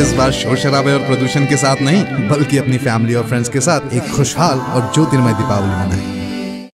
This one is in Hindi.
इस बार शोर शराबे और प्रदूषण के साथ नहीं, बल्कि अपनी फैमिली और फ्रेंड्स के साथ एक खुशहाल और ज्योतिर्मय दीपावली मनाएँ।